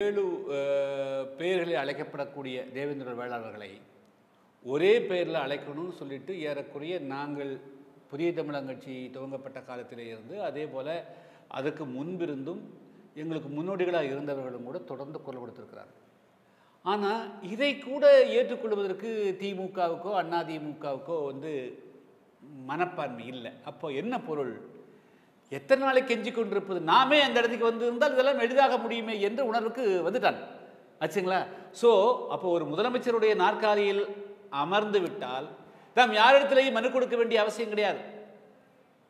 ஏழு பெயர்களில் அழைக்கப்படக்கூடிய தேவேந்திர வேளாளர்களை ஒரே பெயரில் அழைக்கணும்னு சொல்லிட்டு ஏறக்குறைய நாங்கள் புதிய தமிழங்கட்சி துவங்கப்பட்ட காலத்திலே இருந்து அதே போல் அதுக்கு முன்பிருந்தும் எங்களுக்கு முன்னோடிகளாக இருந்தவர்களும் கூட தொடர்ந்து குரல் கொடுத்திருக்கிறார் ஆனால் இதை கூட ஏற்றுக்கொள்வதற்கு திமுகவுக்கோ அதிமுகவுக்கோ வந்து மனப்பான்மை இல்லை. அப்போ என்ன பொருள்? எத்தனை நாளைக்கு கெஞ்சி கொண்டிருப்பது? நாமே அந்த இடத்துக்கு வந்திருந்தால் இதெல்லாம் எளிதாக முடியுமே என்ற உணர்வுக்கு வந்துட்டான். ஆச்சுங்களா? ஸோ அப்போ ஒரு முதலமைச்சருடைய நாற்காலியில் அமர்ந்து விட்டால் தாம் யாரிடத்திலையும் மனு கொடுக்க வேண்டிய அவசியம் கிடையாது.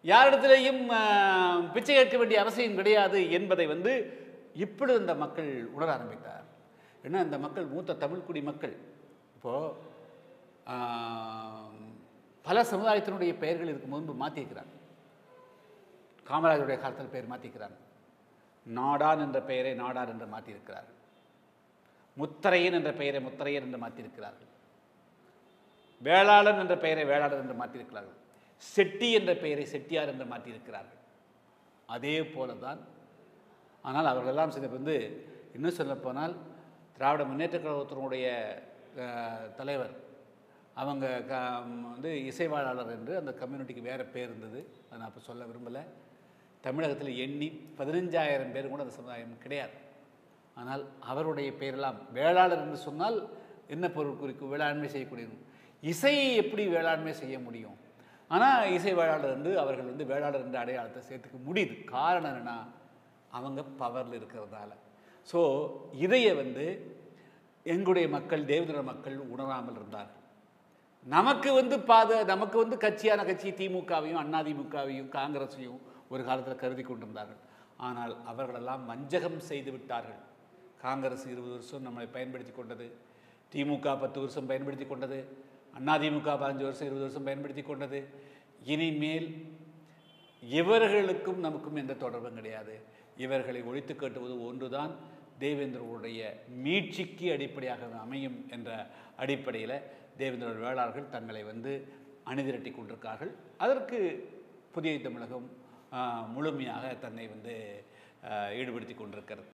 யாரிடத்திலையும் பிச்சை கேட்க வேண்டிய அவசியம் கிடையாது என்பதை வந்து இப்பொழுது இந்த மக்கள் உணர ஆரம்பித்தார். ஏன்னா இந்த மக்கள் மூத்த தமிழ்குடி மக்கள். இப்போது பல சமுதாயத்தினுடைய பெயர்கள் இதுக்கு முன்பு மாற்றியிருக்கிறாங்க காமராஜருடைய காலத்தில் பெயர் மாற்றிக்கிறாங்க நாடான் என்ற பெயரை நாடார் என்று மாற்றியிருக்கிறார்கள் முத்தரையன் என்ற பெயரை முத்தரையன் என்று மாற்றியிருக்கிறார்கள் வேளாளன் என்ற பெயரை வேளாளர் என்று மாற்றியிருக்கிறார்கள் செட்டி என்ற பெயரை செட்டியார் என்று மாற்றியிருக்கிறார்கள் அதே போல தான் ஆனால் அவர்களெல்லாம் சில வந்து இன்னும் சொல்லப்போனால் திராவிட முன்னேற்ற கழகத்தினுடைய தலைவர். அவங்க க வந்து இசைவாளர் என்று அந்த கம்யூனிட்டிக்கு வேறு பேர் இருந்தது. அதை நான் இப்போ சொல்ல விரும்பலை. தமிழகத்தில் எண்ணி பதினஞ்சாயிரம் பேர் கூட அந்த சமுதாயம் கிடையாது. ஆனால் அவருடைய பெயரெல்லாம் வேளாளர் என்று சொன்னால் என்ன பொருள் குறிக்கும் வேளாண்மை செய்யக்கூடியது? இசையை எப்படி வேளாண்மை செய்ய முடியும்? ஆனால் இசை வேளாளர் என்று அவர்கள் வந்து வேளாளர் என்ற அடையாளத்தை சேர்த்துக்க முடியுது. காரணம் என்னென்னா அவங்க பவரில் இருக்கிறதால. ஸோ இதையை வந்து எங்களுடைய மக்கள் தேவதர மக்கள் உணராமல் இருந்தார்கள். நமக்கு வந்து பாத நமக்கு வந்து கட்சியான கட்சி திமுகவையும் அதிமுகவையும் காங்கிரஸையும் ஒரு காலத்தில் கருதி கொண்டிருந்தார்கள். ஆனால் அவர்களெல்லாம் வஞ்சகம் செய்து விட்டார்கள். காங்கிரஸ் இருபது வருஷம் நம்மளை பயன்படுத்தி கொண்டது. திமுக பத்து வருஷம் பயன்படுத்தி கொண்டது. அதிமுக பதினஞ்சு வருஷம் இருபது வருஷம் பயன்படுத்தி கொண்டது. இனிமேல் இவர்களுக்கும் நமக்கும் எந்த தொடர்பும் கிடையாது. இவர்களை ஒழித்து கட்டுவது ஒன்றுதான் தேவேந்திரருடைய மீட்சிக்கு அடிப்படையாக அமையும் என்ற அடிப்படையில் தேவேந்திர வேளாளர்கள் தங்களை வந்து அணிதிரட்டி கொண்டிருக்கார்கள். அதற்கு புதிய தமிழகம் முழுமையாக தன்னை வந்து ஈடுபடுத்தி கொண்டிருக்கிறது.